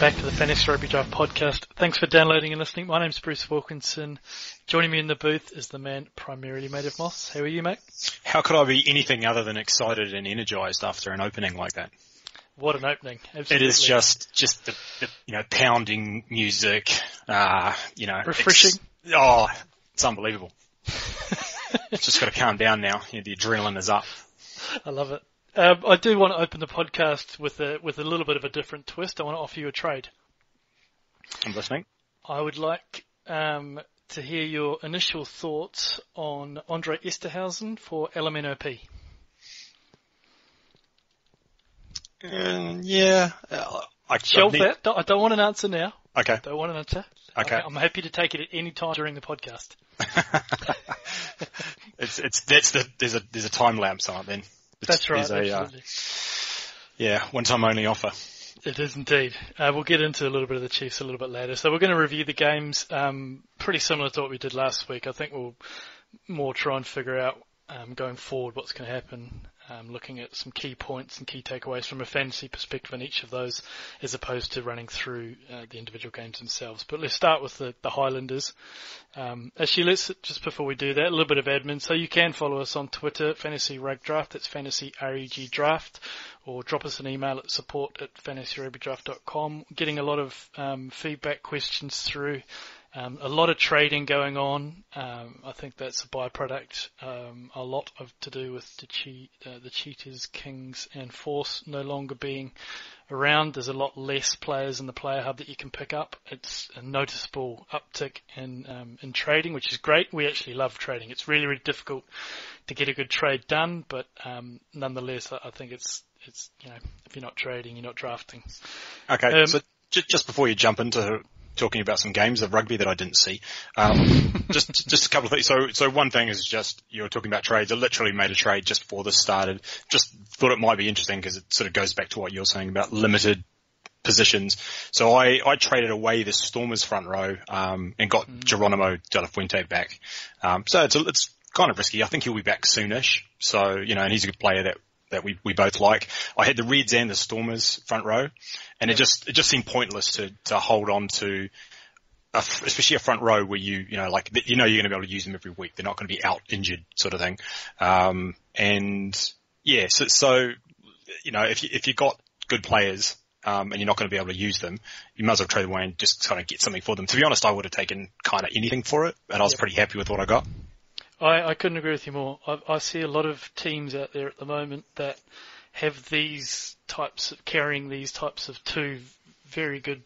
back to the Fantasy Rugby Draft podcast. Thanks for downloading and listening. My name's Bruce Wilkinson. Joining me in the booth is the man primarily made of moss. How are you, mate? How could I be anything other than excited and energized after an opening like that? What an opening! Absolutely. It is just just the, the you know pounding music, uh, you know, refreshing. It's, oh, it's unbelievable. it's just got to calm down now. You know, the adrenaline is up. I love it. Um, I do want to open the podcast with a with a little bit of a different twist. I want to offer you a trade. I'm listening. I would like um, to hear your initial thoughts on Andre Esterhuizen for LMNOP. Uh, yeah, uh, I shelf need... that. I don't want an answer now. Okay. Don't want an answer. Okay. I'm happy to take it at any time during the podcast. it's it's that's the there's a there's a time lapse on it then. That's right. A, uh, yeah, one time only offer. It is indeed. Uh, we'll get into a little bit of the Chiefs a little bit later. So we're going to review the games, um, pretty similar to what we did last week. I think we'll more try and figure out um, going forward what's going to happen um, looking at some key points and key takeaways from a fantasy perspective in each of those, as opposed to running through uh, the individual games themselves. But let's start with the, the Highlanders. Um, actually, let's just before we do that, a little bit of admin. So you can follow us on Twitter, Fantasy Rug Draft. That's Fantasy RUG Draft, or drop us an email at support at fantasyrugbydraft.com. Getting a lot of um, feedback questions through. Um, a lot of trading going on. Um, I think that's a byproduct. Um, a lot of to do with the, uh, the Cheetahs, kings, and force no longer being around. There's a lot less players in the player hub that you can pick up. It's a noticeable uptick in um, in trading, which is great. We actually love trading. It's really really difficult to get a good trade done, but um, nonetheless, I think it's it's you know if you're not trading, you're not drafting. Okay, um, so just before you jump into talking about some games of rugby that I didn't see. Um, just just a couple of things. So so one thing is just you were talking about trades. I literally made a trade just before this started. Just thought it might be interesting because it sort of goes back to what you're saying about limited positions. So I, I traded away the Stormers front row um, and got mm. Jerónimo De La Fuente back. Um, so it's a, it's kind of risky. I think he'll be back soonish. So you know, and he's a good player that that we, we both like. I had the Reds and the Stormers front row, and it just it just seemed pointless to to hold on to, a, especially a front row where you you know like you know you're going to be able to use them every week. They're not going to be out injured sort of thing. Um, and yeah, so, so you know if you if you got good players. Um, and you're not going to be able to use them, you might as well trade away and just kind of get something for them. To be honest, I would have taken kind of anything for it, and I was pretty happy with what I got. I, I couldn't agree with you more. I, I see a lot of teams out there at the moment that have these types of carrying these types of two very good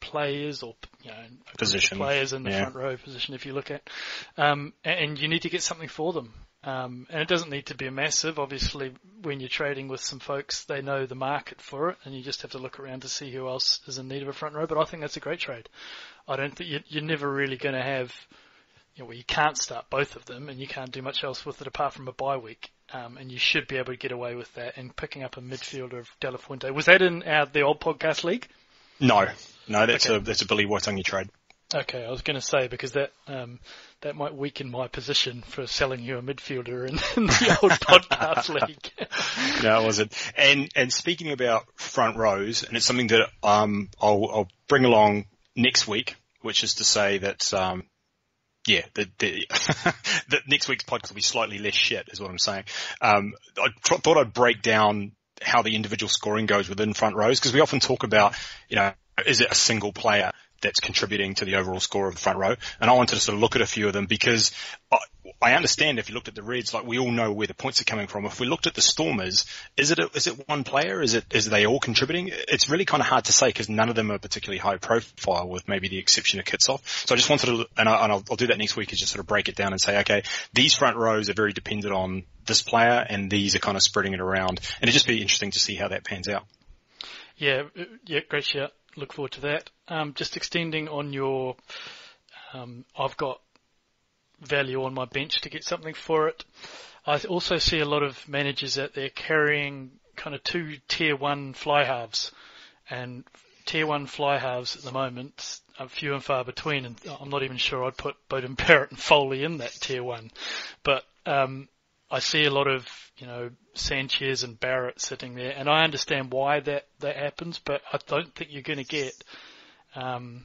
players or you know position players in the yeah. front row position if you look at, um, and you need to get something for them. Um, and it doesn't need to be a massive. Obviously, when you're trading with some folks, they know the market for it, and you just have to look around to see who else is in need of a front row. But I think that's a great trade. I don't think you're never really going to have you know, well, you can't start both of them, and you can't do much else with it apart from a bye week. Um, and you should be able to get away with that. And picking up a midfielder of De La Fuente was that in our, the old podcast league? No, no, that's okay. a that's a Billy Waitangi trade. Okay, I was going to say because that um, that might weaken my position for selling you a midfielder in, in the old podcast league. no, it wasn't. And and speaking about front rows, and it's something that um I'll, I'll bring along next week, which is to say that um yeah, the, the, the, next week's podcast will be slightly less shit, is what I'm saying. Um, I tr- thought I'd break down how the individual scoring goes within front rows because we often talk about, you know, is it a single player that's contributing to the overall score of the front row? And I wanted to sort of look at a few of them because I, I understand if you looked at the Reds, like we all know where the points are coming from. If we looked at the Stormers, is it a, is it one player? Is it is they all contributing? It's really kind of hard to say because none of them are particularly high profile, with maybe the exception of Kitshoff. So I just wanted to, and, I, will do that next week, is just sort of break it down and say, okay, these front rows are very dependent on this player, and these are kind of spreading it around, and it'd just be interesting to see how that pans out. Yeah, uh, yeah, great shout. Look forward to that. Um, just extending on your, um, I've got value on my bench to get something for it. I also see a lot of managers out there carrying kind of two tier one fly halves and tier one fly halves at the moment are few and far between, and I'm not even sure I'd put Beauden Barrett and Foley in that tier one. But um, I see a lot of you know Sanchez and Barrett sitting there, and I understand why that that happens, but I don't think you're going to get um,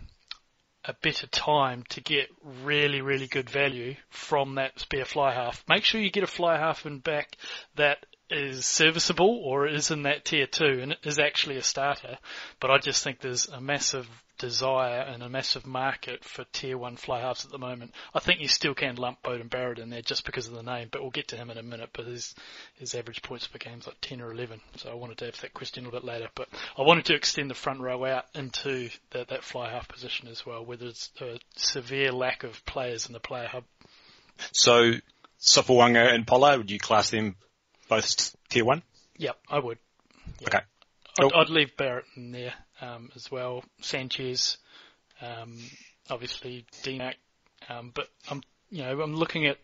a better time to get really, really good value from that spare fly half. Make sure you get a fly half and back that is serviceable or is in that tier two and is actually a starter. But I just think there's a massive desire and a massive market for tier one fly halves at the moment. I think you still can lump Beauden Barrett in there just because of the name, but we'll get to him in a minute. But his his average points per game is like 10 or 11, so I wanted to have that question a little bit later. But I wanted to extend the front row out into that that fly half position as well, where there's a severe lack of players in the player hub. So Sopoaga and Pollard, would you class them both tier one? Yep, I would. Yep. Okay. I'd, I'd, leave Barrett in there um, as well. Sanchez, um, obviously DMAC, um, but I'm you know I'm looking at.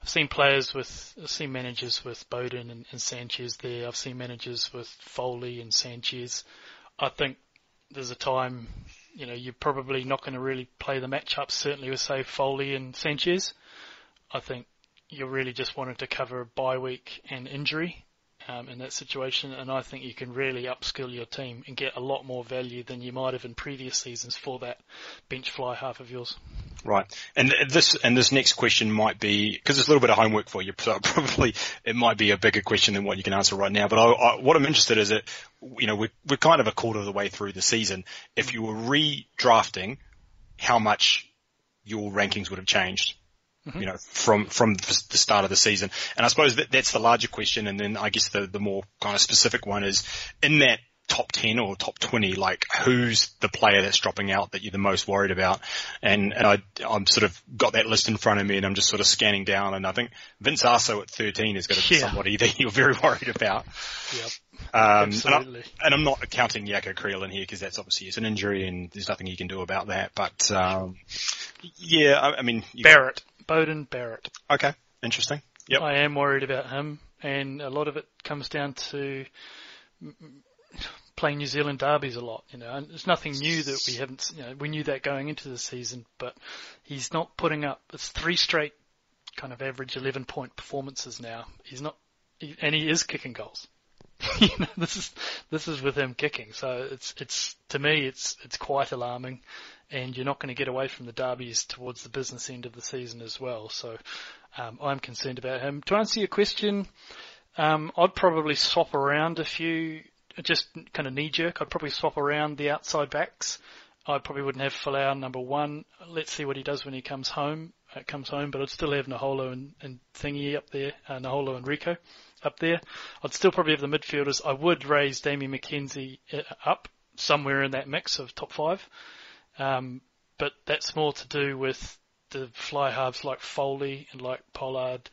I've seen players with, I've seen managers with Beauden and, and Sanchez there. I've seen managers with Foley and Sanchez. I think there's a time, you know, you're probably not going to really play the matchup. Certainly with say Foley and Sanchez. I think you're really just wanting to cover bye week and injury um, in that situation, and I think you can really upskill your team and get a lot more value than you might have in previous seasons for that bench fly half of yours. Right, and this and this next question might be because it's a little bit of homework for you, so probably it might be a bigger question than what you can answer right now. But I, I, what I'm interested is that you know we're, we're kind of a quarter of the way through the season. If you were redrafting, how much your rankings would have changed Mm-hmm. you know, from from the start of the season. And I suppose that that's the larger question. And then I guess the the more kind of specific one is in that top 10 or top 20, like who's the player that's dropping out that you're the most worried about? And, and I, I'm sort of got that list in front of me and I'm just sort of scanning down and I think Vince Aso at 13 is going to be yeah. somebody that you're very worried about. Yep. Um, Absolutely. And, I, am not counting Jaco Kriel in here because that's obviously it's an injury and there's nothing you can do about that. But, um, yeah, I, I mean, Barrett. Beauden Barrett. Okay, interesting. Yep. I am worried about him, and a lot of it comes down to playing New Zealand derbies a lot. You know, and it's nothing new that we haven't. You know, we knew that going into the season, but he's not putting up. It's three straight kind of average 11 point performances now. He's not, he, and he is kicking goals. you know, this is this is with him kicking. So it's it's to me it's it's quite alarming and you're not going to get away from the derbies towards the business end of the season as well. So um, I'm concerned about him. To answer your question, um, I'd probably swap around a few, just kind of knee jerk. I'd probably swap around the outside backs. I probably wouldn't have Folau number one. Let's see what he does when he comes home. Uh, comes home, but I'd still have Naholo and, and Thingy up there, uh, Naholo and Rieko up there. I'd still probably have the midfielders. I would raise Damian McKenzie uh, up somewhere in that mix of top five. Um, but that's more to do with the fly halves like Foley and like Pollard,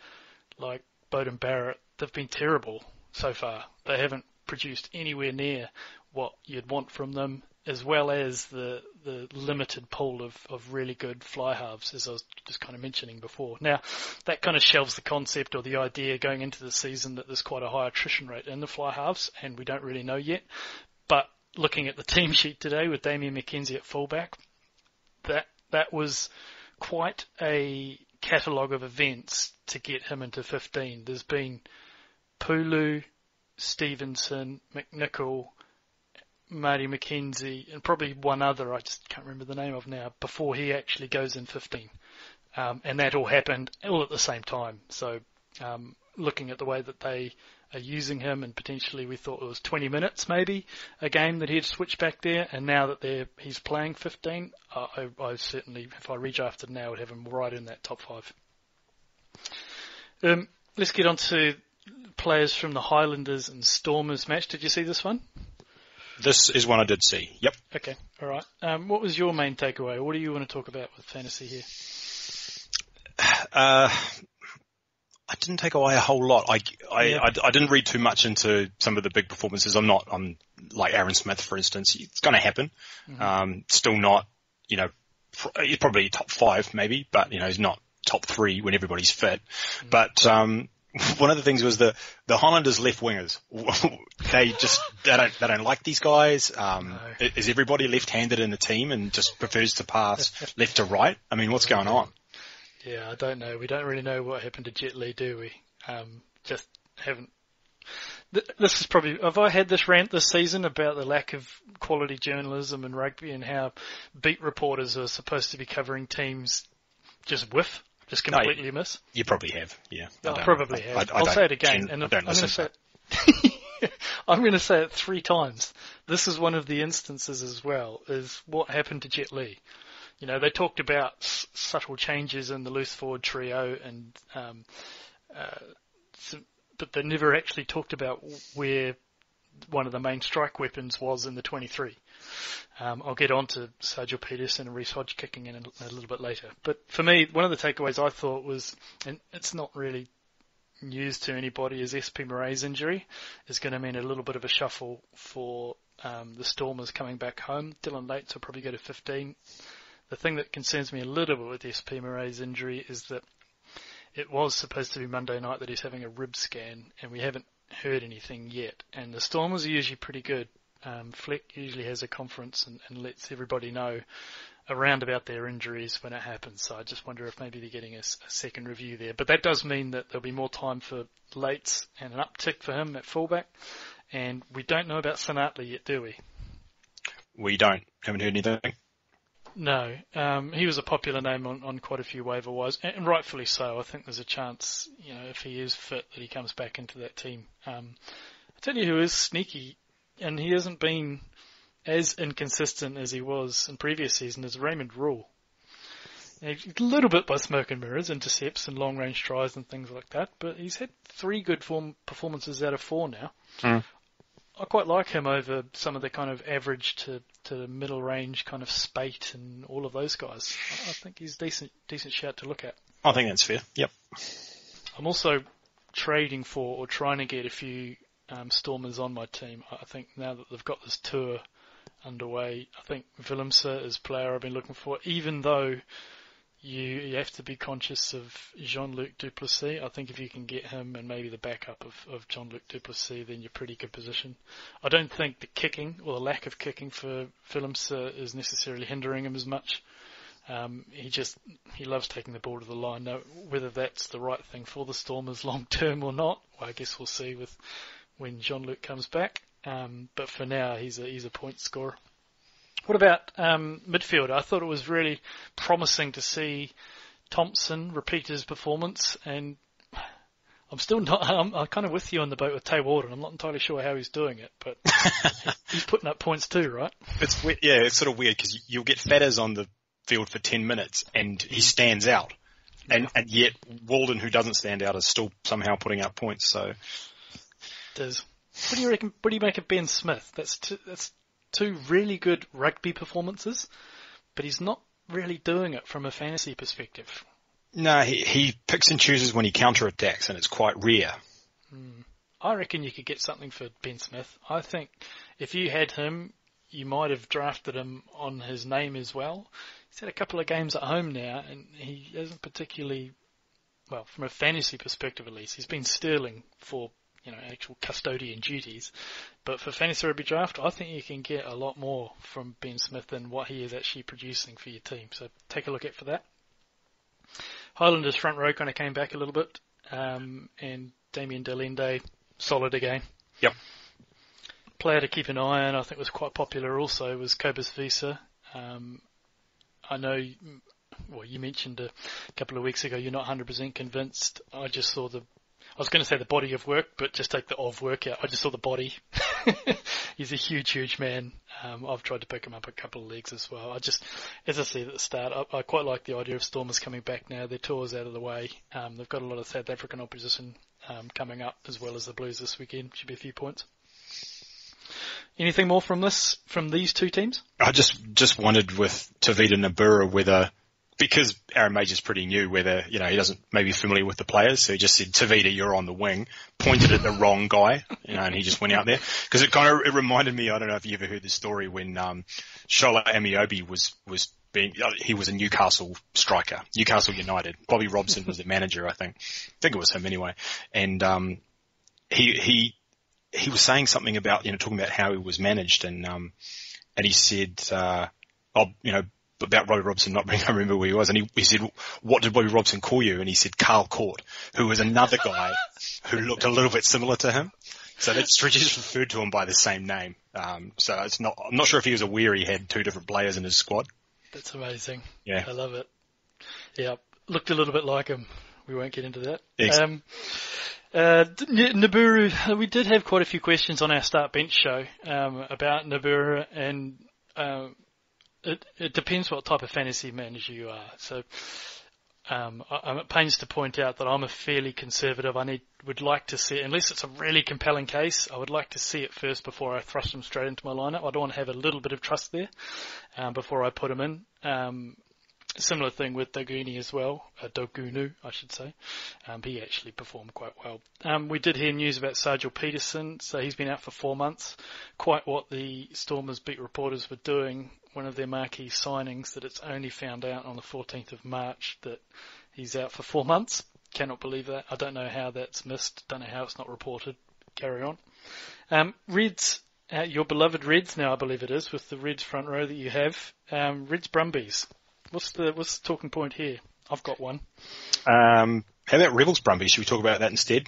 like Beauden Barrett. They've been terrible so far. They haven't produced anywhere near what you'd want from them, as well as the the limited pool of, of really good fly halves, as I was just kind of mentioning before. Now, that kind of shelves the concept or the idea going into the season that there's quite a high attrition rate in the fly halves, and we don't really know yet. But looking at the team sheet today with Damian McKenzie at fullback, that that was quite a catalogue of events to get him into 15. There's been Pulu, Stevenson, McNicholl, Marty McKenzie, and probably one other I just can't remember the name of now before he actually goes in 15. Um, and that all happened all at the same time. So um, looking at the way that they are using him, and potentially we thought it was 20 minutes maybe a game that he'd switch back there, and now that he's playing 15, uh, I, I certainly, if I redrafted now, would have him right in that top five. Um, let's get on to players from the Highlanders and Stormers match. Did you see this one? This is one I did see. Yep. Okay. All right. Um, what was your main takeaway? What do you want to talk about with fantasy here? Uh, I didn't take away a whole lot. I, I, yeah. I, I, didn't read too much into some of the big performances. I'm not, I'm like Aaron Smith, for instance. It's going to happen. Mm-hmm. Um, still not, you know, he's probably top five maybe, but you know, he's not top three when everybody's fit. Mm-hmm. But, um, one of the things was the the Highlanders left wingers. they just they don't they don't like these guys. Um, No. Is everybody left-handed in the team and just prefers to pass left to right? I mean, what's going on? Yeah, I don't know. We don't really know what happened to Jet Li, do we? Um, just haven't. This is probably. Have I had this rant this season about the lack of quality journalism in rugby and how beat reporters are supposed to be covering teams just whiff, just No, completely miss? You probably have, yeah. I I don't- probably I- have. I- I will say it again, and I I'm don't going to say it. I'm going to say it three times. This is one of the instances as well. Is what happened to Jet Li. You know, they talked about s- subtle changes in the loose forward trio, and um, uh, some, but they never actually talked about where one of the main strike weapons was in the 23. Um, I'll get on to Sergeal Petersen and Reece Hodge kicking in a, a little bit later. But for me, one of the takeaways I thought was, and it's not really news to anybody, is SP Marais's injury is going to mean a little bit of a shuffle for um, the Stormers coming back home. Dillyn Leyds will probably go to 15. The thing that concerns me a little bit with SP Murray's injury is that it was supposed to be Monday night that he's having a rib scan, and we haven't heard anything yet. And the Stormers are usually pretty good. Um, Fleck usually has a conference and, and lets everybody know around about their injuries when it happens. So I just wonder if maybe they're getting a second review there. But that does mean that there'll be more time for Leyds and an uptick for him at fullback. And we don't know about Senatla yet, do we? We don't haven't heard anything. No, um, he was a popular name on, on quite a few waiver wires, and rightfully so. I think there's a chance, you know, if he is fit, that he comes back into that team. Um, I tell you who is sneaky, and he hasn't been as inconsistent as he was in previous season, as Raymond Rhule. A little bit by smoke and mirrors, intercepts and long range tries and things like that, but he's had three good form performances out of four now. Mm. I quite like him over some of the kind of average to, to middle range kind of spate and all of those guys. I I think he's decent decent shout to look at. I think that's fair. Yep. I'm also trading for or trying to get a few um, Stormers on my team. I think now that they've got this tour underway, I think Willemse is player I've been looking for, even though you, you have to be conscious of Jean-Luc Duplessis. I think if you can get him and maybe the backup of, of Jean-Luc Duplessis, then you're pretty good position. I don't think the kicking or the lack of kicking for Willemse is necessarily hindering him as much. Um, he just he loves taking the ball to the line. Now, whether that's the right thing for the Stormers long term or not, well, I guess we'll see with when Jean Luc comes back. Um, but for now, he's a he's a point scorer. What about um, midfield? I thought it was really promising to see Thompson repeat his performance, and I'm still not. I'm, I'm kind of with you on the boat with Tei Walden. I'm not entirely sure how he's doing it, but he's putting up points too, right? It's we- yeah, it's sort of weird because you'll get Fatters on the field for ten minutes and he stands out, and and yet Walden, who doesn't stand out, is still somehow putting up points. So Does what do you reckon? What do you make of Ben Smith? That's two, that's two really good rugby performances, but he's not really doing it from a fantasy perspective. no, he he picks and chooses when he counter attacks, and it's quite rare. Hmm. I reckon you could get something for Ben Smith. I think if you had him, you might have drafted him on his name as well. He's had a couple of games at home now, and he hasn't particularly, well, from a fantasy perspective at least, he's been sterling for you know actual custodian duties. But for fantasy rugby draft, I think you can get a lot more from Ben Smith than what he is actually producing for your team. So take a look at for that. Highlanders front row kind of came back a little bit, um, and Damian de Allende solid again. Yep. Player to keep an eye on, I think was quite popular also, was Cobus Wiese. Um, I know, well, you mentioned a couple of weeks ago you're not 100% convinced. I just saw the, was going to say the body of work, but just take the of work out. I just saw the body. He's a huge, huge man. Um, I've tried to pick him up a couple of leagues as well. I just, as I said at the start, I, I quite like the idea of Stormers coming back now. Their tour's out of the way. Um, they've got a lot of South African opposition um, coming up as well as the Blues this weekend. Should be a few points. Anything more from this, from these two teams? I just just wondered with Tavita Nabura whether because Aaron Mauger's pretty new, whether you know he doesn't maybe familiar with the players, so he just said Tavita, you're on the wing, pointed at the wrong guy, you know, and he just went out there because it kind of it reminded me. I don't know if you ever heard the story when um, Shola Ameobi was was being, uh, he was a Newcastle striker, Newcastle United. Bobby Robson was the manager, I think. I think it was him anyway. And, um, he, he, he was saying something about, you know, talking about how he was managed and, um, and he said, uh, oh, you know, about Bobby Robson not being, I remember where he was, and he, he said, what did Bobby Robson call you? And he said Carl Cort, who was another guy who looked a little bit similar to him. So that's just referred to him by the same name. Um, so it's not, I'm not sure if he was aware he had two different players in his squad. That's amazing. Yeah. I love it. Yeah, looked a little bit like him. We won't get into that. Yes. Um, uh, Nabura, we did have quite a few questions on our start bench show um, about Nabura, and uh, it, it depends what type of fantasy manager you are. So um, I, I'm at pains to point out that I'm a fairly conservative. I need would like to see, unless it's a really compelling case, I would like to see it first before I thrust them straight into my lineup. I don't want to have a little bit of trust there um, before I put them in. Um, similar thing with Daugunu as well, uh, Daugunu, I should say. Um, he actually performed quite well. Um, we did hear news about Sergeal Petersen, so he's been out for four months. Quite what the Stormers beat reporters were doing, one of their marquee signings, that it's only found out on the 14th of March that he's out for four months. Cannot believe that. I don't know how that's missed. Don't know how it's not reported. Carry on. Um, Reds, uh, your beloved Reds now, I believe it is, with the Reds front row that you have. Um, Reds Brumbies. What's the what's the talking point here? I've got one. Um, how about Rebels Brumbies? Should we talk about that instead?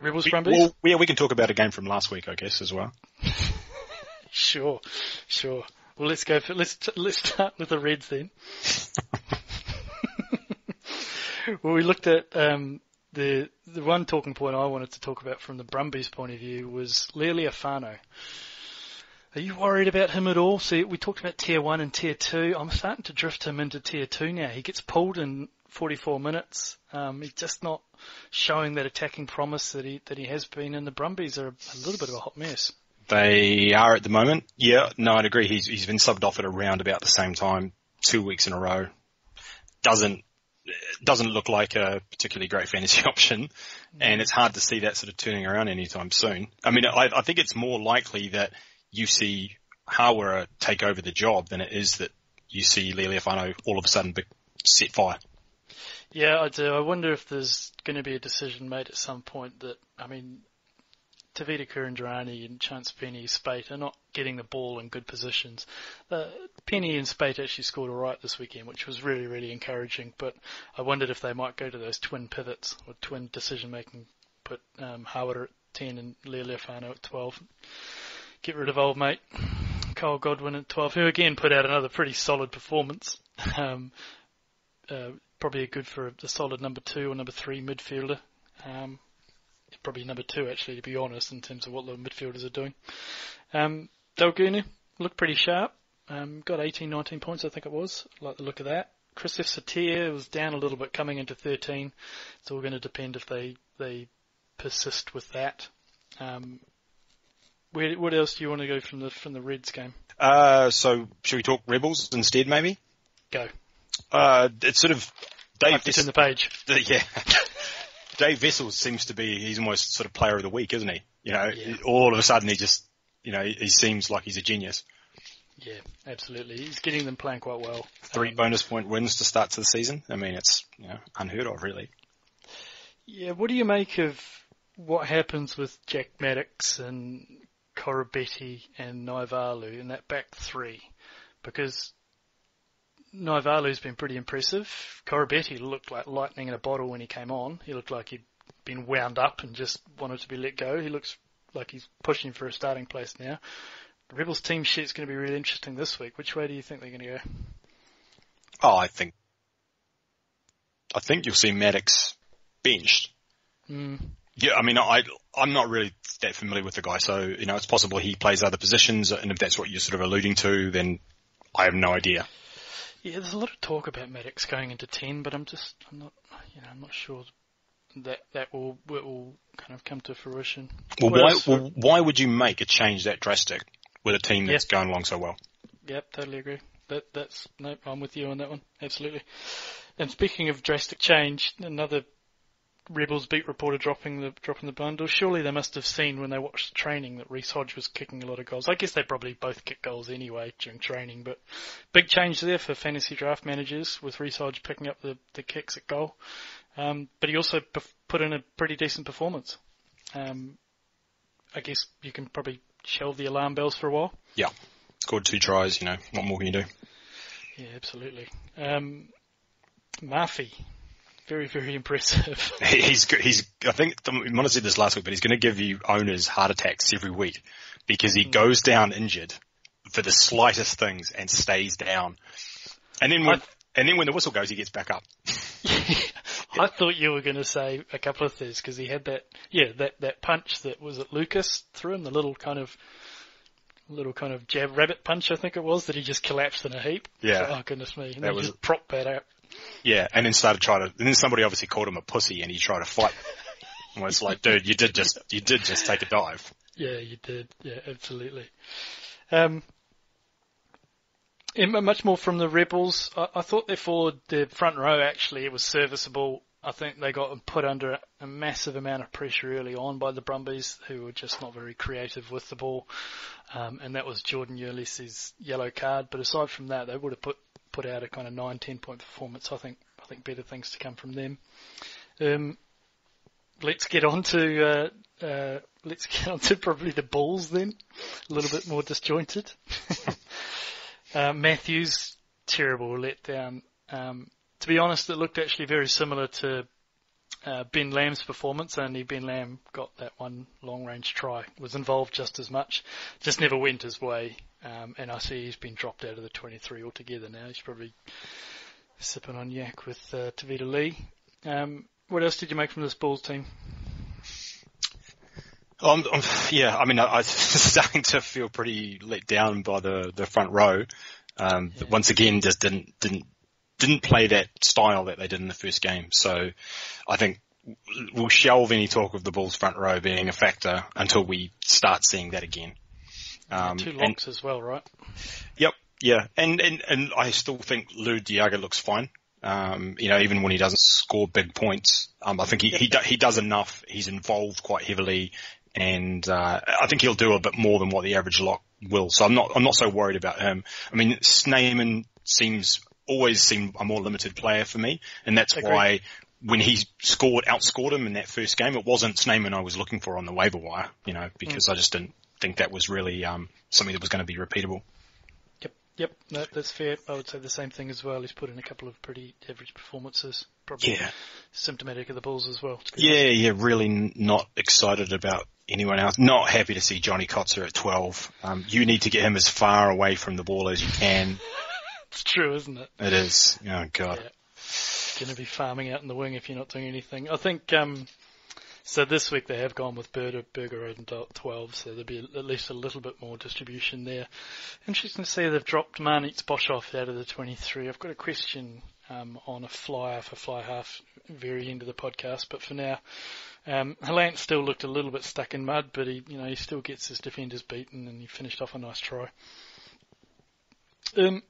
Rebels We, Brumbies. well, yeah, we can talk about a game from last week, I guess, as well. Sure, sure. Well, let's go for let's let's start with the Reds then. well, we looked at um, the the one talking point I wanted to talk about from the Brumbies' point of view was Lealiifano. Are you worried about him at all? See, we talked about tier one and tier two. I'm starting to drift him into tier two now. He gets pulled in 44 minutes. Um, he's just not showing that attacking promise that he that he has been. And the Brumbies are a little bit of a hot mess. They are at the moment. Yeah, no, I'd agree. He's he's been subbed off at around about the same time, two weeks in a row. Doesn't doesn't look like a particularly great fantasy option, and it's hard to see that sort of turning around anytime soon. I mean, I, I think it's more likely that you see Hawera take over the job than it is that you see Lealiifano all of a sudden set fire. Yeah, I do. I wonder if there's going to be a decision made at some point that, I mean, Tevita Kuridrani and Chance Peni, Speight are not getting the ball in good positions. Uh, Peni and Speight actually scored alright this weekend, which was really, really encouraging, but I wondered if they might go to those twin pivots or twin decision making, put um, Howard at 10 and Lealiifano at 12. Get rid of old mate. Kyle Godwin at 12, who again put out another pretty solid performance. Um, uh, probably a good for a, solid number two or number three midfielder. Um, probably number two actually, to be honest, in terms of what the midfielders are doing. Um, Daugunu looked pretty sharp. Um, got 18, 19 points, I think it was. Like the look of that. Christoph Satir was down a little bit coming into 13. It's all going to depend if they, they persist with that. Um, where, what else do you want to go from the, from the Reds game? Uh, so should we talk Rebels instead, maybe? Go. Uh, it's sort of Dave. To turn the page. yeah. Dave Wessels seems to be, he's almost sort of player of the week, isn't he? You know, Yeah. all of a sudden he just, you know, he, he seems like he's a genius. Yeah, absolutely. He's getting them playing quite well. Three Um, bonus point wins to start to the season. I mean, it's, you know, unheard of really. Yeah, what do you make of what happens with Jack Maddocks and Koroibete and Naivalu in that back three? Because Naivalu's been pretty impressive. Koroibete looked like lightning in a bottle when he came on. He looked like he'd been wound up and just wanted to be let go. He looks like he's pushing for a starting place now. The Rebels team sheet's going to be really interesting this week. Which way do you think they're going to go? Oh, I think, I think you'll see Maddocks benched. Mm, Yeah, I mean, I, I'm not really that familiar with the guy, so, you know, it's possible he plays other positions, and if that's what you're sort of alluding to, then I have no idea. Yeah, there's a lot of talk about Maddocks going into ten, but I'm just, I'm not, you know, I'm not sure that that will will kind of come to fruition. Well, What why, well, why would you make a change that drastic with a team that's Yeah. going along so well? Yep, totally agree. That that's no, I'm with you on that one. Absolutely. And speaking of drastic change, another Rebels beat reporter dropping the dropping the bundle. Surely they must have seen when they watched the training that Reece Hodge was kicking a lot of goals. I guess they probably both kick goals anyway during training, but big change there for fantasy draft managers with Reece Hodge picking up the, the kicks at goal. Um, but he also put in a pretty decent performance. Um, I guess you can probably shelve the alarm bells for a while. Yeah, scored two tries. You know, what more can you do? Yeah, absolutely. Um, Murphy, very, very impressive. he's he's. I think we might have said this last week, but he's going to give you owners heart attacks every week because he mm. goes down injured for the slightest things and stays down, and then when I, and then when the whistle goes, he gets back up. I thought you were going to say a couple of things because he had that, yeah, that that punch that was it Lucas threw him the little kind of little kind of jab rabbit punch I think it was that he just collapsed in a heap. Yeah. oh goodness me! And that was just propped that out. Yeah, and then started trying to. And then somebody obviously called him a pussy, and he tried to fight. and it's like, dude, you did just you did just take a dive. Yeah, you did. Yeah, absolutely. Um, much more from the Rebels. I, I thought their forward, their front row actually, it was serviceable. I think they got put under a massive amount of pressure early on by the Brumbies, who were just not very creative with the ball, um, and that was Jordan Uelese's yellow card. But aside from that, they would have put put out a kind of 9, 10 point performance. I think I think better things to come from them. Um, let's get on to uh, uh, let's get on to probably the Bulls then, a little bit more disjointed. uh, Matthews terrible letdown. Um, to be honest, it looked actually very similar to uh, Ben Lam's performance, only Ben Lam got that one long range try, was involved just as much, just never went his way. Um, and I see he's been dropped out of the 23 altogether now. He's probably sipping on yak with uh, Tevita Li. Um, what else did you make from this Bulls team? Um, um, yeah, I mean, I, I'm starting to feel pretty let down by the, the front row. Um, yeah. Once again, just didn't didn't didn't play that style that they did in the first game. So I think we'll shelve any talk of the Bulls front row being a factor until we start seeing that again. Um, two locks and, as well, right? Yep, yeah, and and and I still think Lou Jager looks fine. Um, you know, even when he doesn't score big points, um, I think he he, do, he does enough. He's involved quite heavily, and uh, I think he'll do a bit more than what the average lock will. So I'm not I'm not so worried about him. I mean, Snyman seems always seemed a more limited player for me, and that's why when he scored, outscored him in that first game, it wasn't Snyman I was looking for on the waiver wire, you know, because mm. I just didn't think that was really um, something that was going to be repeatable. Yep, yep, no, that's fair. I would say the same thing as well. He's put in a couple of pretty average performances, probably yeah. symptomatic of the Bulls as well. Yeah, honest. yeah, really not excited about anyone else. Not happy to see Johnny Kotze at 12. Um, you need to get him as far away from the ball as you can. It's true, isn't it? It is. Oh god. Yeah. Going to be farming out in the wing if you're not doing anything. I think. Um, so this week they have gone with Berger, Berger and 12, so there'll be at least a little bit more distribution there. Interesting to see they've dropped Marnitz Boshoff out of the 23. I've got a question um, on a flyer for fly half very end of the podcast, but for now, um, still looked a little bit stuck in mud, but he, you know, he still gets his defenders beaten and he finished off a nice try. Um,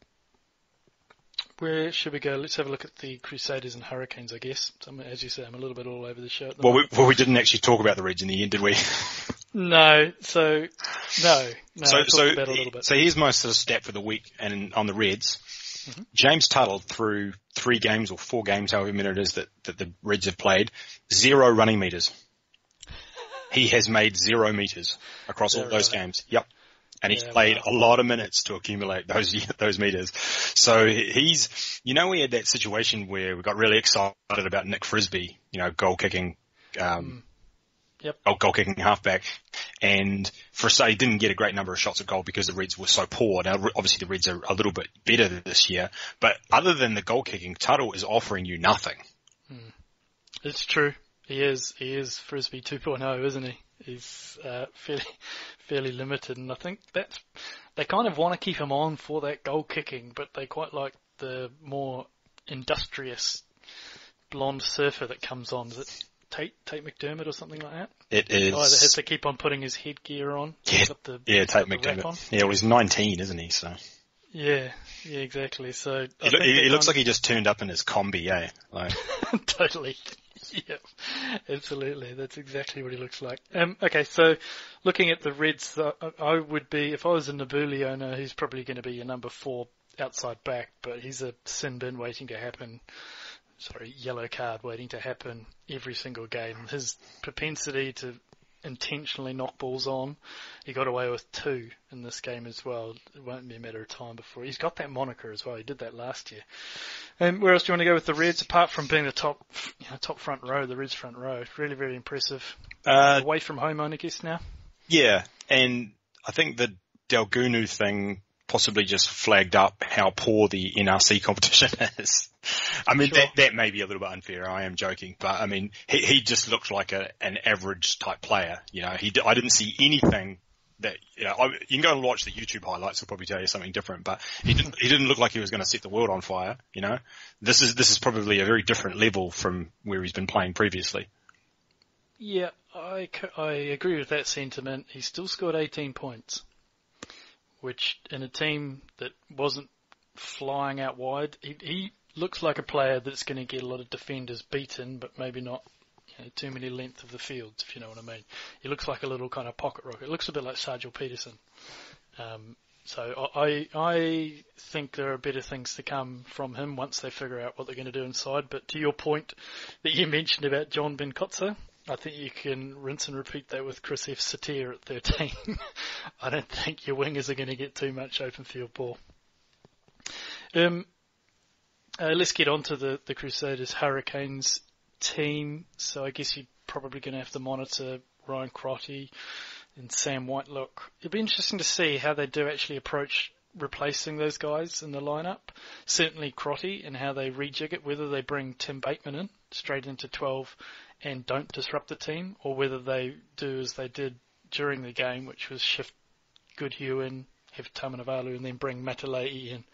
where should we go? Let's have a look at the Crusaders and Hurricanes, I guess. as you say, I'm a little bit all over the show. well, we, well, we didn't actually talk about the Reds in the end, did we? no. So, no. no so, so, so here's my sort of stat for the week and on the Reds. Mm-hmm. James Tuttle through three games or four games, however many it is that, that the Reds have played, zero running meters. he has made zero meters across all those games. Yep and he's yeah, played wow. a lot of minutes to accumulate those those meters. So he's, you know, we had that situation where we got really excited about Nick Frisby, you know, goal kicking, um, mm. yep. goal, goal kicking halfback, and for a start, he didn't get a great number of shots at goal because the Reds were so poor. Now, obviously, the Reds are a little bit better this year, but other than the goal kicking, Tuttle is offering you nothing. Mm. It's true. He is. He is Frisby 2.0, isn't he? He's uh, fairly fairly limited, and I think that's they kind of want to keep him on for that goal kicking, but they quite like the more industrious blonde surfer that comes on. Is it Tate Tate McDermott or something like that? It is. Oh, that has to keep on putting his headgear on. Yeah, the, yeah, Tate McDermott. Yeah, well, he's 19, isn't he? So. Yeah, yeah, exactly. So he, he, he looks like he just turned up in his combi, eh? Like totally. yeah, absolutely. That's exactly what he looks like. Um, okay, so looking at the Reds, uh, I would be, if I was a Nabuli owner, he's probably going to be your number four outside back, but he's a sin bin waiting to happen. Sorry, yellow card waiting to happen every single game. His propensity to intentionally knock balls on. He got away with two in this game as well. It won't be a matter of time before he's got that moniker as well. He did that last year. And where else do you want to go with the Reds? Apart from being the top, you know, top front row, the Reds front row, really, really impressive. Uh, Away from home, I guess now. Yeah, and I think the Daugunu thing possibly just flagged up how poor the NRC competition is. I mean, sure. that, that may be a little bit unfair. I am joking, but I mean, he, he just looked like a, an average type player. You know, he, I didn't see anything that, you know, I, you can go and watch the YouTube highlights. He'll probably tell you something different, but he didn't, he didn't look like he was going to set the world on fire. You know, this is, this is probably a very different level from where he's been playing previously. Yeah, I, I agree with that sentiment. He still scored 18 points, which in a team that wasn't flying out wide, he, he looks like a player that's going to get a lot of defenders beaten, but maybe not you know, too many length of the fields, if you know what I mean. He looks like a little kind of pocket rocket. It looks a bit like Sergeal Petersen. Um, so I I think there are better things to come from him once they figure out what they're going to do inside. But to your point that you mentioned about John Ben Kotze, I think you can rinse and repeat that with Chris F. Satir at 13. I don't think your wingers are going to get too much open field ball. Um, uh, let's get on to the, the Crusaders Hurricanes team. So I guess you're probably going to have to monitor Ryan Crotty and Sam Whitelock. It'll be interesting to see how they do actually approach replacing those guys in the lineup. Certainly Crotty and how they rejig it, whether they bring Tim Bateman in straight into 12 and don't disrupt the team, or whether they do as they did during the game, which was shift Goodhue in, have Tamanivalu, and then bring Mataele'i in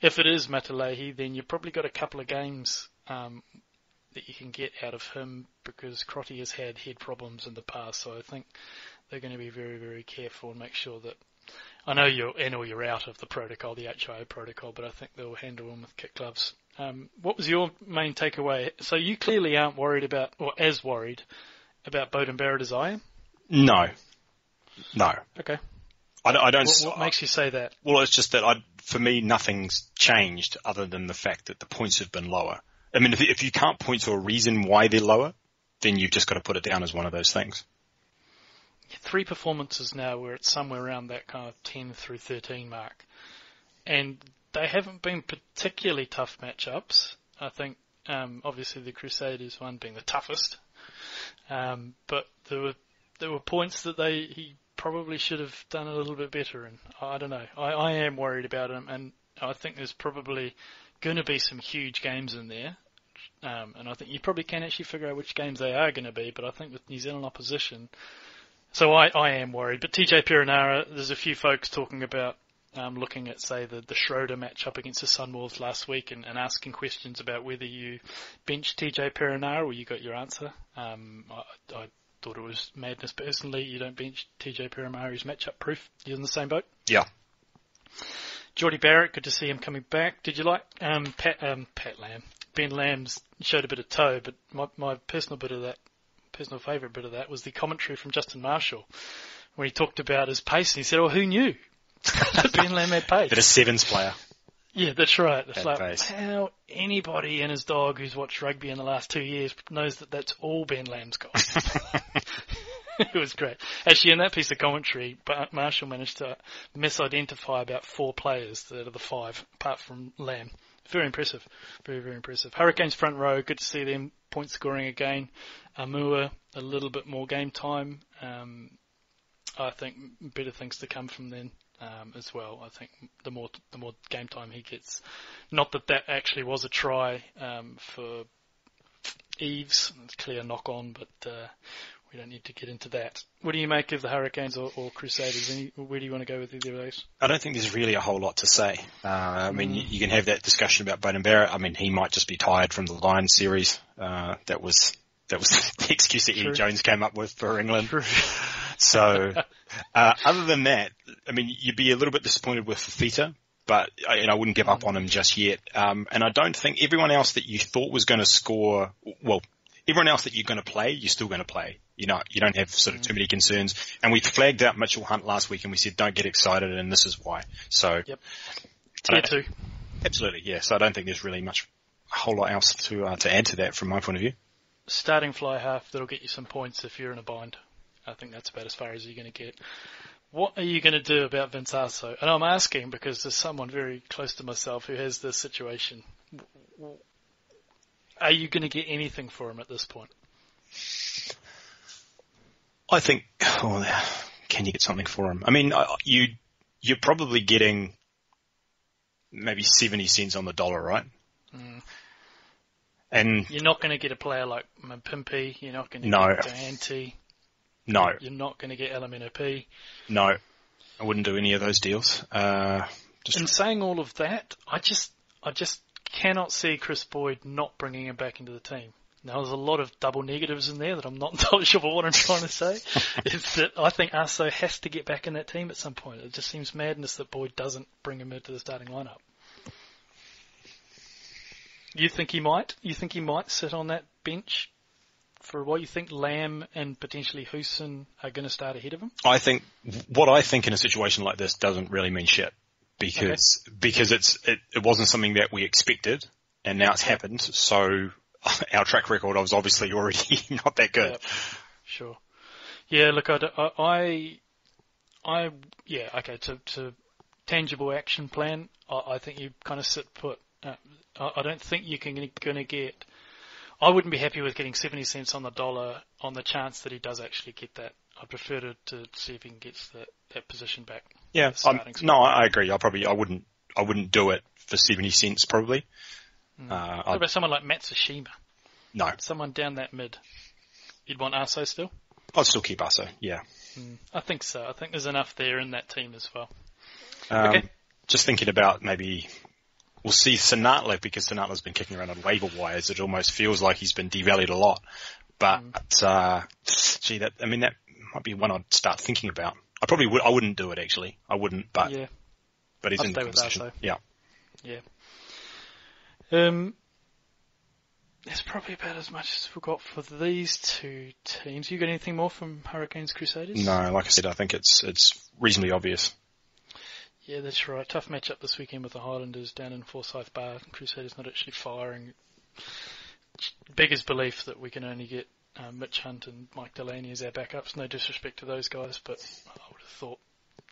if it is Mataele'i, then you've probably got a couple of games um, that you can get out of him because Crotty has had head problems in the past. So I think they're going to be very, very careful and make sure that. I know you're in or you're out of the protocol, the HIA protocol, but I think they'll handle them with kit gloves. Um, what was your main takeaway? So you clearly aren't worried about, or as worried about Beauden Barrett as I am. No, no. Okay. I don't. I don't what, what makes you say that? Well, it's just that I, for me, nothing's changed other than the fact that the points have been lower. I mean, if, if you can't point to a reason why they're lower, then you've just got to put it down as one of those things. Three performances now where it's somewhere around that kind of 10 through 13 mark. And they haven't been particularly tough matchups. I think, um, obviously the Crusaders one being the toughest. Um, but there were, there were points that they, he probably should have done a little bit better. And I don't know. I, I am worried about him, and I think there's probably going to be some huge games in there. Um, and I think you probably can actually figure out which games they are going to be. But I think with New Zealand opposition, so I, I am worried. But TJ Perenara, there's a few folks talking about um, looking at, say, the, the Schroeder match up against the Sunwolves last week and, and asking questions about whether you bench TJ Perenara or you got your answer. Um, I, I thought it was madness personally. You don't bench TJ Perenara, he's matchup proof. You're in the same boat? Yeah. Jordie Barrett, good to see him coming back. Did you like um, Pat, um, Pat Lam? Ben Lam's showed a bit of toe, but my, my personal bit of that, personal favourite bit of that was the commentary from Justin Marshall when he talked about his pace and he said, "Oh, who knew Ben Lam had pace?" That a sevens player. Yeah, that's right. It's like pace. how anybody and his dog who's watched rugby in the last two years knows that that's all Ben Lam's got. it was great. Actually, in that piece of commentary, Marshall managed to misidentify about four players out of the five, apart from Lam. Very impressive. Very, very impressive. Hurricanes front row, good to see them point scoring again. Aumua, a little bit more game time. Um, I think better things to come from then um, as well. I think the more the more game time he gets, not that that actually was a try um, for Eves, it's clear knock on, but uh, we don't need to get into that. What do you make of the Hurricanes or, or Crusaders? Any, where do you want to go with either of those? I don't think there's really a whole lot to say. Uh, I mean, mm. you, you, can have that discussion about Beauden Barrett. I mean, he might just be tired from the Lions series. Uh, that was that was the excuse that Eddie Jones came up with for England. True. So, uh, other than that, I mean, you'd be a little bit disappointed with Fifita, but I, I wouldn't give up on him just yet. Um, and I don't think everyone else that you thought was going to score, well, everyone else that you're going to play, you're still going to play. You know, you don't have sort of too many concerns. And we flagged out Mitchell Hunt last week and we said don't get excited and this is why. So. Yep. Tier two. Absolutely, yeah. So I don't think there's really much, a whole lot else to, uh, to add to that from my point of view. Starting fly half, that'll get you some points if you're in a bind. I think that's about as far as you're going to get. What are you going to do about Vince Aso? And I'm asking because there's someone very close to myself who has this situation. Are you going to get anything for him at this point? I think, oh, can you get something for him? I mean, you, you're probably getting maybe 70 cents on the dollar, right? Mm. And you're not going to get a player like Mapimpi. You're not going to no. get Dante. No. You're not going to get LMNOP. No. I wouldn't do any of those deals. Uh, just... In saying all of that, I just, I just cannot see Chris Boyd not bringing him back into the team. Now, there's a lot of double negatives in there that I'm not entirely sure what I'm trying to say. is that I think Aso has to get back in that team at some point. It just seems madness that Boyd doesn't bring him into the starting lineup. You think he might? You think he might sit on that bench for what you think Lam and potentially Houston are going to start ahead of him? I think what I think in a situation like this doesn't really mean shit because okay. because it's it, it wasn't something that we expected and now it's happened. So our track record was obviously already not that good. Yep. Sure. Yeah. Look, I, I, I, yeah. Okay. To to tangible action plan, I, I think you kind of sit put. Uh, I, I don't think you can going to get I wouldn't be happy with getting 70 cents on the dollar on the chance that he does actually get that. I'd prefer to, to see if he can get that, that position back. Yeah, no, I agree. I probably, I wouldn't, I wouldn't do it for 70 cents probably. Mm. Uh, what about someone like Matsushima? No. Someone down that mid. You'd want Aso still? I'd still keep Aso, yeah. Mm, I think so. I think there's enough there in that team as well. Um, okay. Just thinking about maybe we'll see Senatla because Senatla's been kicking around on waiver wires. It almost feels like he's been devalued a lot. But, mm. uh, gee, that, I mean, that might be one I'd start thinking about. I probably would, I wouldn't do it actually. I wouldn't, but, yeah. but he's I'd in the conversation. Yeah. Yeah. Um, that's probably about as much as we've got for these two teams. You got anything more from Hurricanes Crusaders? No, like I said, I think it's, it's reasonably obvious. Yeah, that's right. Tough matchup this weekend with the Highlanders down in Forsyth Barr. Crusaders not actually firing. Beggars belief that we can only get um, Mitch Hunt and Mike Delany as our backups. No disrespect to those guys, but I would have thought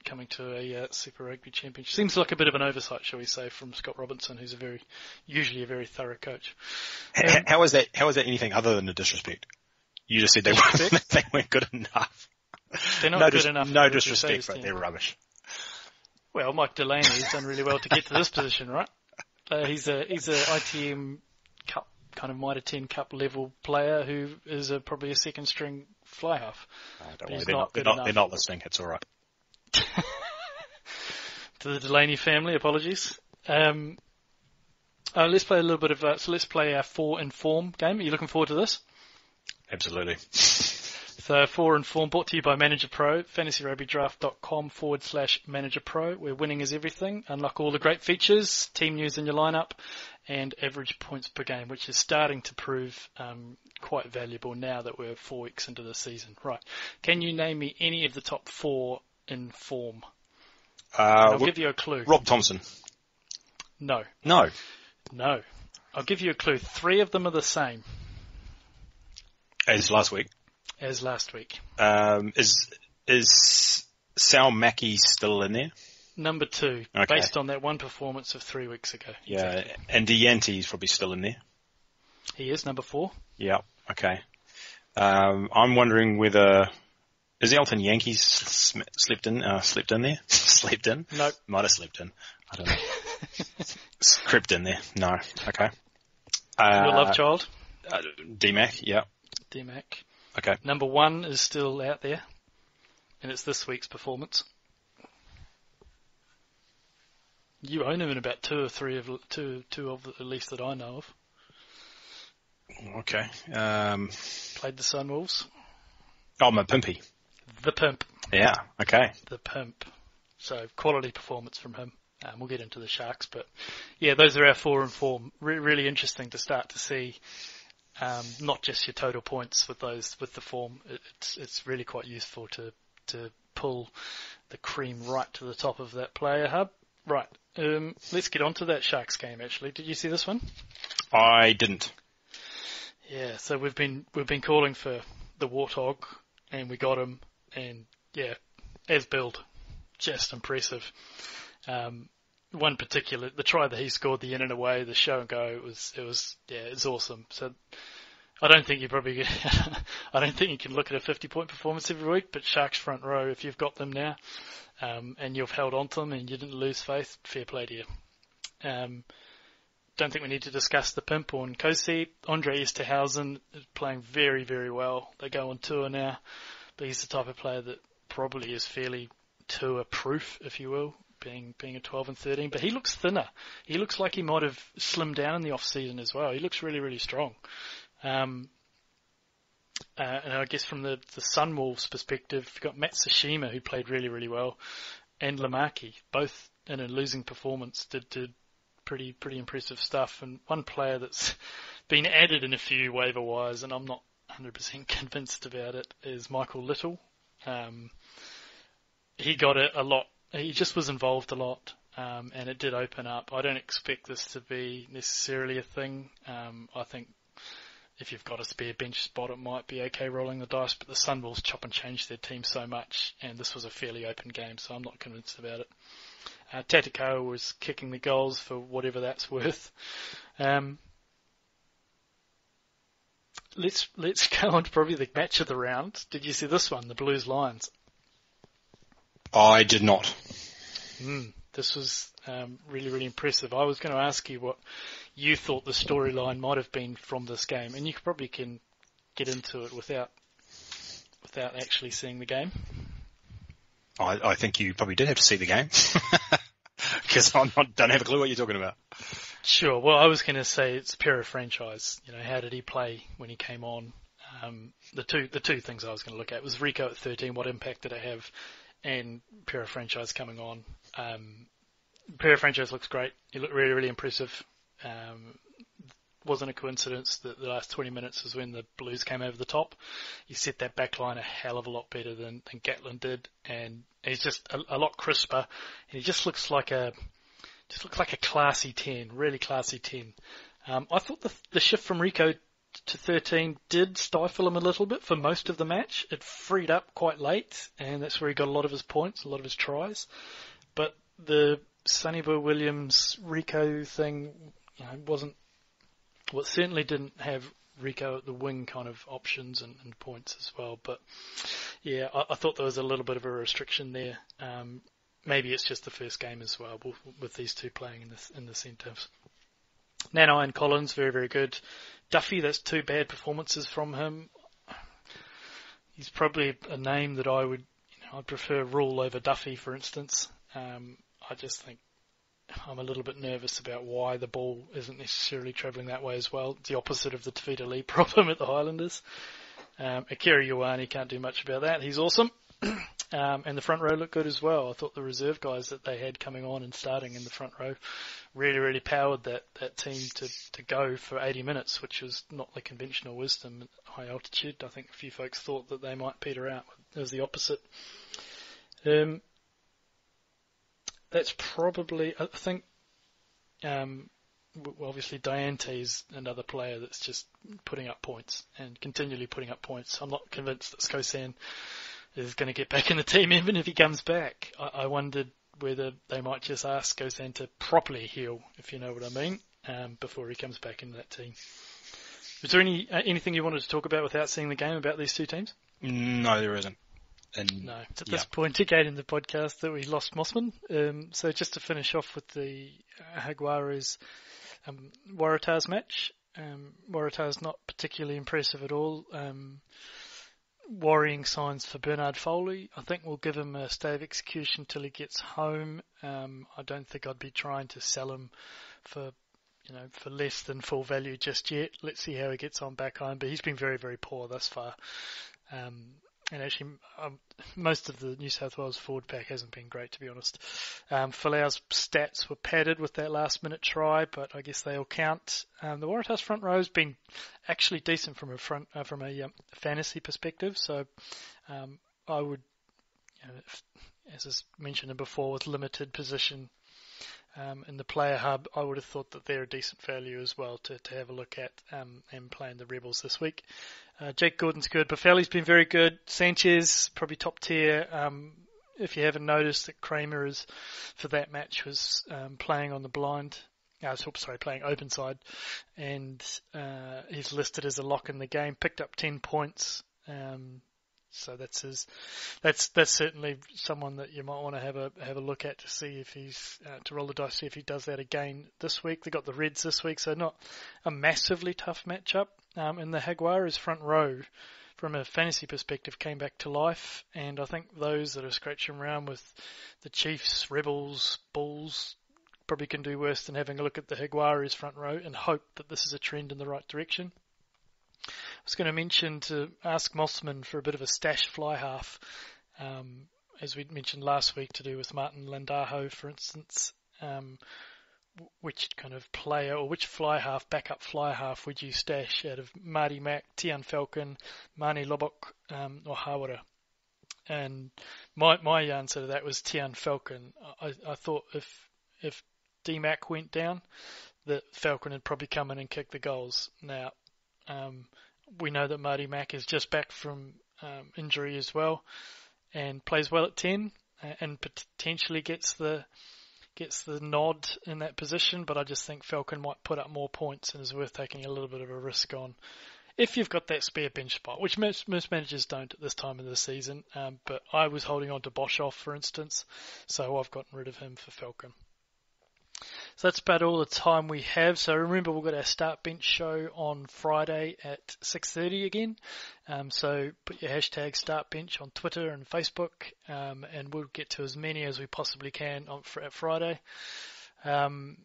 coming to a uh, Super Rugby Championship seems like a bit of an oversight, shall we say, from Scott Robertson, who's a very, usually a very thorough coach. Um, how is that? How is that anything other than a disrespect? You just said they weren't, they weren't good enough. They're not no good dis- enough. No disrespect, but they're rubbish. Well, Mike Delany's done really well to get to this position, right? Uh, he's a he's a ITM Cup kind of Mitre 10 Cup level player who is a, probably a second string fly half. Oh, don't worry, they're not, they're, not, they're not listening. It's all right. to the Delany family, apologies. Um, uh, let's play a little bit of uh, so let's play our four inform game. Are you looking forward to this? Absolutely. So four and form brought to you by Manager Pro, fantasyrugbydraft.com forward slash Manager Pro, where winning is everything. Unlock all the great features, team news in your lineup, and average points per game, which is starting to prove um, quite valuable now that we're four weeks into the season. Right. Can you name me any of the top four in form? Uh, I'll give you a clue. Rob Thompson. No. No. No. I'll give you a clue. Three of them are the same. As last week as last week. Um, is is Sal Mackey still in there? Number two, okay. based on that one performance of three weeks ago. Yeah, exactly. and is probably still in there. He is number four. Yeah. Okay. Um, I'm wondering whether is Elton Jantjies slipped in, uh, slipped in there, slept in. No, nope. might have slept in. I don't know. Crept in there. No. Okay. Uh, Your love child. Uh, DMAC. Yeah. DMAC. Okay. Number one is still out there, and it's this week's performance. You own him in about two or three of two two of the, at least that I know of. Okay. Um, Played the Sunwolves. Oh, my pimpy. The pimp. Yeah. Okay. The pimp. So quality performance from him. Um, we'll get into the Sharks, but yeah, those are our four and four. Re- really interesting to start to see um, not just your total points with those with the form. It's it's really quite useful to to pull the cream right to the top of that player hub. Right, um, let's get on to that Sharks game. Actually, did you see this one? I didn't. Yeah, so we've been we've been calling for the warthog, and we got him, and yeah, as build, just impressive. Um, one particular, the try that he scored, the in and away, the show and go, it was, it was, yeah, it's awesome. So, I don't think you probably, I don't think you can look at a 50 point performance every week, but Sharks front row, if you've got them now, um, and you've held on to them and you didn't lose faith, fair play to you. Um, don't think we need to discuss the pimp on Nkosi. Andre Esterhuizen is playing very, very well. They go on tour now, but he's the type of player that probably is fairly tour proof, if you will being being a 12 and 13, but he looks thinner. He looks like he might have slimmed down in the off season as well. He looks really really strong. Um, uh, and I guess from the the Sunwolves perspective, you've got Matsushima who played really really well, and Lemeki both in a losing performance did did pretty pretty impressive stuff. And one player that's been added in a few waiver wires, and I'm not 100% convinced about it, is Michael Little. Um, he got it a lot he just was involved a lot, um, and it did open up. I don't expect this to be necessarily a thing. Um, I think if you've got a spare bench spot, it might be okay rolling the dice, but the Sunwolves chop and change their team so much, and this was a fairly open game, so I'm not convinced about it. Uh, was kicking the goals for whatever that's worth. Um, let's let's go on to probably the match of the round. Did you see this one, the Blues Lions? I did not. Mm, this was um, really, really impressive. I was going to ask you what you thought the storyline might have been from this game, and you probably can get into it without without actually seeing the game. I, I think you probably did have to see the game because I don't have a clue what you're talking about. Sure. Well, I was going to say it's Perofeta. You know, how did he play when he came on? Um, the two the two things I was going to look at was Rieko at 13. What impact did it have? and Perofeta coming on. Um, Perofeta looks great. He looked really, really impressive. Um, wasn't a coincidence that the last 20 minutes was when the Blues came over the top. He set that back line a hell of a lot better than, than Gatland did, and he's just a, a lot crisper. And he just looks like a just looks like a classy 10, really classy 10. Um, I thought the, the shift from Rieko to 13 did stifle him a little bit for most of the match. It freed up quite late, and that's where he got a lot of his points, a lot of his tries. But the Sonny Bill Williams Rieko thing you know, wasn't, well, certainly didn't have Rieko at the wing kind of options and, and points as well. But yeah, I, I, thought there was a little bit of a restriction there. Um, maybe it's just the first game as well with, these two playing in the in the centres. Nanai and Collins, very, very good. Duffy, that's two bad performances from him. He's probably a name that I would, you know, I'd prefer Rhule over Duffy, for instance. Um, I just think I'm a little bit nervous about why the ball isn't necessarily travelling that way as well. It's the opposite of the Tevita Li problem at the Highlanders. Um, Akira Ioane can't do much about that. He's awesome. Um, and the front row looked good as well. I thought the reserve guys that they had coming on and starting in the front row really, really powered that, that team to, to go for 80 minutes, which was not the conventional wisdom at high altitude. I think a few folks thought that they might peter out. It was the opposite. Um, that's probably, I think, um, obviously is another player that's just putting up points and continually putting up points. I'm not convinced that Skosan is going to get back in the team even if he comes back. I, I wondered whether they might just ask Gozan to properly heal, if you know what I mean, um, before he comes back into that team. Was there any uh, anything you wanted to talk about without seeing the game about these two teams? No, there isn't. And no, it's at yeah. this point again in the podcast that we lost Mossman. Um, so just to finish off with the uh, Jaguares um, Waratahs match, um, Waratahs not particularly impressive at all. Um, worrying signs for Bernard Foley. I think we'll give him a stay of execution till he gets home. Um, I don't think I'd be trying to sell him for you know for less than full value just yet. Let's see how he gets on back home. But he's been very very poor thus far. Um, and actually, um, most of the New South Wales forward pack hasn't been great, to be honest. Um, Folau's stats were padded with that last minute try, but I guess they all count. Um, the Waratahs front row has been actually decent from a front uh, from a um, fantasy perspective, so um, I would, you know, if, as I mentioned before, with limited position um, in the player hub, I would have thought that they're a decent value as well to, to have a look at um, and playing the Rebels this week. Uh, Jake Gordon's good. Boffelli's been very good. Sanchez probably top tier. Um, if you haven't noticed that Kremer is for that match was um, playing on the blind. Uh, sorry, playing open side, and uh, he's listed as a lock in the game. Picked up ten points. Um, so that's his, that's that's certainly someone that you might want to have a have a look at to see if he's uh, to roll the dice see if he does that again this week. They got the Reds this week, so not a massively tough matchup. Um, and the Jaguars front row, from a fantasy perspective, came back to life. And I think those that are scratching around with the Chiefs, Rebels, Bulls probably can do worse than having a look at the Jaguars front row and hope that this is a trend in the right direction. Was going to mention to ask Mossman for a bit of a stash fly half, um, as we mentioned last week, to do with Martin Landajo, for instance. Um, which kind of player or which fly half, backup fly half would you stash out of Marty Mack, Tiaan Falcon, Mane Lobok, um, or Hawera? And my my answer to that was Tiaan Falcon. I, I thought if if D Mac went down, that Falcon would probably come in and kick the goals. Now um, we know that Marty Mack is just back from um, injury as well, and plays well at ten, and potentially gets the gets the nod in that position. But I just think Falcon might put up more points and is worth taking a little bit of a risk on. If you've got that spare bench spot, which most, most managers don't at this time of the season, um, but I was holding on to Boshoff, for instance, so I've gotten rid of him for Falcon. So that's about all the time we have. So remember, we've got our start bench show on Friday at 6:30 again. Um, so put your hashtag start bench on Twitter and Facebook, um, and we'll get to as many as we possibly can on at Friday. Um,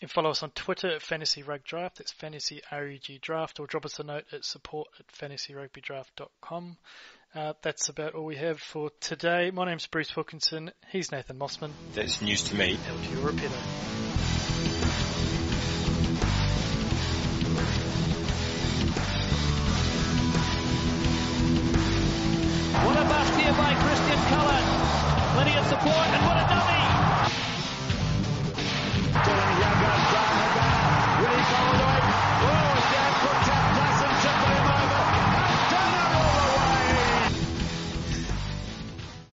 and follow us on Twitter at Fantasy Rug Draft. That's Fantasy RUG Draft, or drop us a note at support at fantasyrugbydraft.com. Uh, that's about all we have for today. My name's Bruce Wilkinson. He's Nathan Mossman. That's news to me. Help you repeat it. What a pass here by Christian Cullen! Plenty of support and what a dummy!